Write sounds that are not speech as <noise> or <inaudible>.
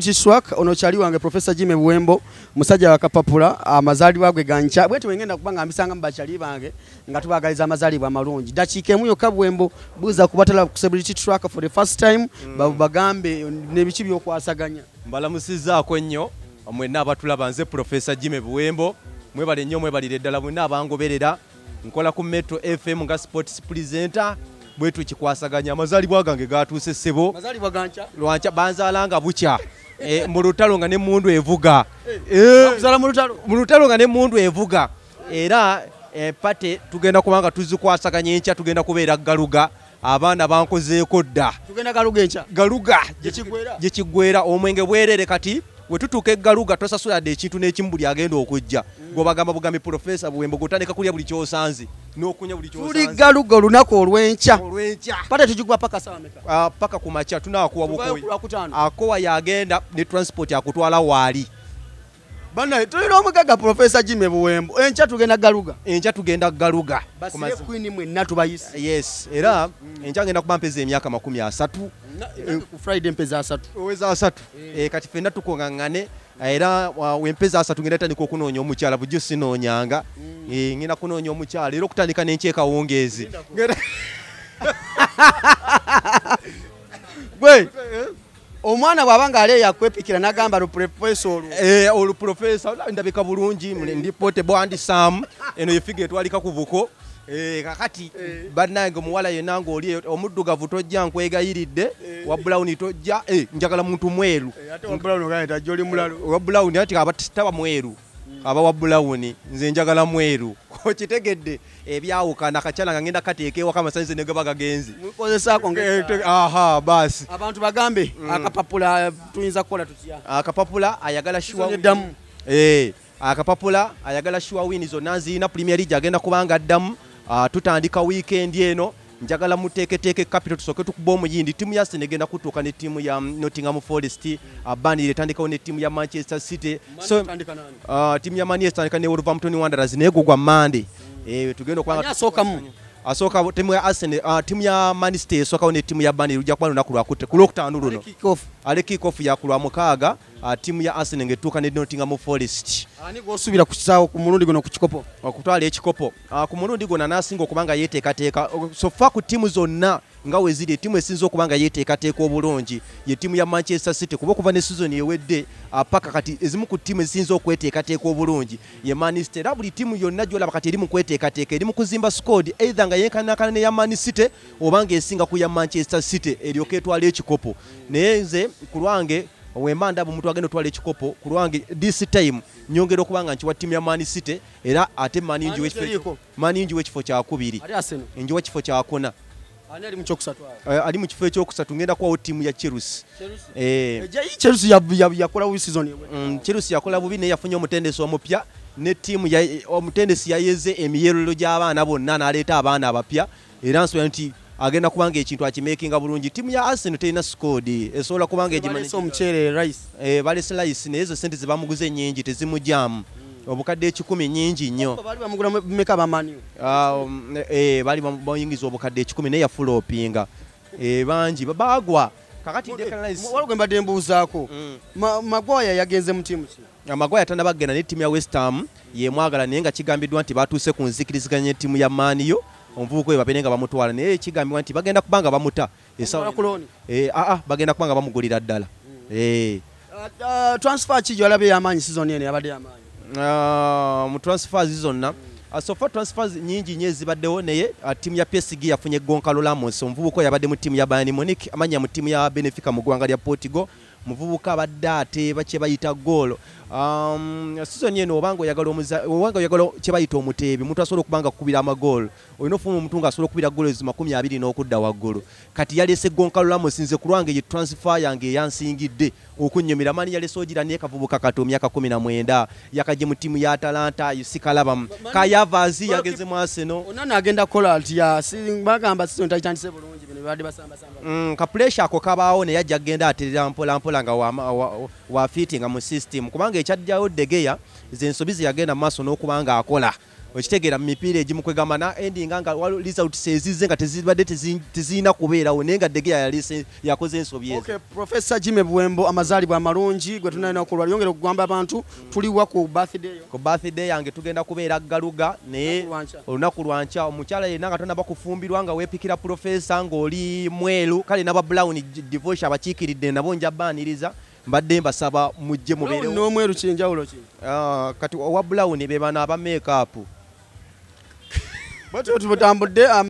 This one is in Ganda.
celebrity swak ono kyali wange professor jime buwembo musajja wakapapula amazaalibwa ge gankya bwetyo wengenda kuba nga mbisangamu bakyali bange nga tubagaliza amazaalibwa amalungi. Dakiika emu yokka buwembo buuza kubatala ku celebrity track for the first time mm. bagambe nebiki byokwasaganya. Mbalamusizaako nnyo mwenna abatulaba nze profesa jime buwembo mwebale nnyo mwebalire ddala mwenna abangoberera. Nkola ku metro fm nga sports presenter bwetu kikwasaganya amazaalibwa gange gatuuse ssebo. Amazaalibwa gankya lwankya banzaalanga bukya. Eh, mu lutalo nga nemundu evuga. Kuzala mu lutalo. nga nemundu evuga. Era eh, pate tugenda kubanga tuzikwasaganya enkya tugenda kubeera galuga. Abaana bankozeeko dda. Galuga gyekiggweera omwenge bwerere kati wetutuuka eggaluga tosasula dde ekintu n'ekimu buli agenda okujja. Gwobagamba bugambi profesa buwembo gotandika kulya buli kyosanze n'okunya buli tuli galuga olunaku olw'enkya. Pate tugikuba paka sawa Ah, paka ku makya tunaakuwa bukoyi. akowa yagenda ne transport akutwala waali banaye tulina omugaga professor jime buwembo enkya tugenda galuga. Enkya tugenda galuga. Ku basire mazi- queen mwenna tubayise. Yes era enkya ngenda kuba mpeza emyaka makumi asatu. Friday mpeza asatu. Oweza asatu. Eh, kati fenna tukoŋaŋŋane era wa- wempeza asatu ngenda tandika okunoonya omukyala bujo sinoonyanga. Eh, ngenda kunoonya omukyala era okutandika nenkyekawungeezi <laughs> gwe omwana bw'aba nga ali yakwepikira n'agamba luprofesa olwo oluprofesa ndabika bulungi ndi potable and sam eno yefiga etwalika ku buko Eh, kakati bannange omuwala yenna ngaoli omuddugavu tojja nkwegayiridde wa brown tojja eh, njagala muntu mweru. Wa brown ati aba taba mweru. Aba wa brown nze njagala mweru okitegedde ebyawukana akakyala nga ngenda kateeka ewaka amasanyize ne gaba gagenzi mukozesaako Eh, aha basi abantu bagambe akapapula tuyinza kukola tutya? Akapapula ayagala shuwa eddamu Eh, akapapula ayagala shuwa wini zonna nziina premier league agenda kubanga addamu Ah, tutandika weekend eno njagala muteeketeeke capital tusooke tukuba omuyindi ttiimu ya Arsenal egenda kutuuka ne timu ya nottingham forest abanire etandikawo ne timu ya manchester city. So uh, timu ttiimu ya mani etandika ne wolverhampton wanderers naye gogwa mande. Eh, tugenda okubanga Ani asookamu asooka ttiimu ya Arsenal ah, ttiimu ya manchester esookawo ne ttiimu ya bani lujja kuba lunaku lwakute ku lwokutaano luno. Kick off. ale kickoff ya ku lwa mukaaga ah, ttiimu ya arsenal ng'etuuka ne nottingham forest. Ani gwosuubira ku kisaawo ku mulundi guno ku kikopo. Okutwala ekikopo. Ah, ku mulundi gwonna n'asinga okuba nga yeeteekateeka. Sofa ku ttiimu zonna nga weziri timu ettiimu esinza okuba nga yeeteekateeka obulungi. Ye ttiimu ya manchester city kuba okuva ne sizoni ewedde ah, paka kati ezimu ku ttiimu ezisinza okweteekateeka obulungi. Ye Manchester era buli ttiimu yonna gyolaba kati eri mu kweteekateeka eri mu kuzimba squad either nga yeekanakana neya City oba esinga ku ya manchester city eryoka etwala ekikopo. Naye nze ku lwange wemba ndaba omuntu agenda otwala ekikopo ku lwange this time nyongera okuba nga nkiwa ttiimu ya man city era ate maninji Mani teriiko? maninji w'ekifo kyakubiri enjiwa ekifo kyakuna ani ali mu kyokusatu awo? Eh, ali mu kifo ekyokusatu ngenda kuwawo ttiimu ya chelsea. Eh, Ejja- chelsea ya- ya- yakola wi season ewe mm, chelsea yakola bubi naye yafunye omutendesi omupya ne ttiimu omutendesi yayeze emiyerero gy'abaana bonna n'aleeta abaana abapya. Era nsobola nti agenda kubanga ekintu akimekinga bulungi. Ttiimu ya arsenal terina scoodi esobola kubanga balese rice. Eh, balese layisi naye ezo sente zebamuguze nyingi tezimugyamu obukadde ekikumi nyingi nnyo. Baali Ah, um, eh, bali bam- bayingiza obukadde ekikumi naye yafulopinga Eh, bangi ba- bagwa kakati Declan Rice- waliwo gwe mbadde mbuuzaako. Mm. Ma- magwaya yagenze mu tiimu ki? Amagwaya tanabagenda ne ttiimu ya west ham yemwagala naye nga kigambiddwa nti batuuse ku nzikiriziganya n'ettiimu ya maniyo omuvubuka oyo babeere nga bamutwala. Naye kigambibwa nti bagenda kubanga bamuta? Eh, aa bagenda kubanga bamugulira ddala. Eh. Ah, ah, transfer ki gyolabye yamaanyi season eno yabadde yamaanyi? Ah, mu transfers zonna. Ah, so far transfers nyingi nnyo ezibaddewo naye ah, ttiimu ya PSG yafunye Goncalo Ramos omuvubuka yabadde mu ttiimu ya Bayern Munich amanya mu ttiimu ya Benfica mu ggwanga lya Portugal muvubuka abadde ateeba kye bayita goolo um, season eno obanga oyagala kye bayita omuteebi omuntu asobola okuba nga akukubira amagoolo olina ofuna omuntu ng'asobola okubira goolo ezi makumi abiri n'okudda waggulu. Kati yaleese Goncalo Ramos nze ku lwange ye transfer yange eyansingidde okunnyumira mani yaleese ogira naye kavubuka kato myaka kumi na mwenda. Yakajje mu ttiimu ya Atalanta yusikalabamu kayavazi yageze mu Arsenal. Onana agenda kukola Si- bagamba season tagitandise bulungi Mm, ka pressure ako kabaawo naye ajja kgenda aterera mpola mpola nga wa, wa, wa fitinga mu system. Kubanga ekyajjawo degeya ze ensobi ze yagenda mu maaso akola okitegeera mu mipiira egimu kwegambana endinga nga results ezize nga tezibadde tezi- tezirina kubeerawo naye nga degeya yakoze ensobi ezo. Okay, Professor jime Buwembo amazaalibwa amalungi gwe tunalina okulwa yongere okugamba abantu tuliwa ku birthday yo. Ku birthday yange tugenda kubeera galuga naye Olunaku lwa nkya. olunaku lwankya omukyala yenna nga tonaba kufumbirwa nga weepikira profesa ng'oli mweru kale naba brown divorce abakiikiridde nabo nja baaniriza mbadde mbasaba mujje mubeerewo. n'omweru kyenjawulo ki? Ah, kati owa brown be bano aba make up bwetyo tubutambudde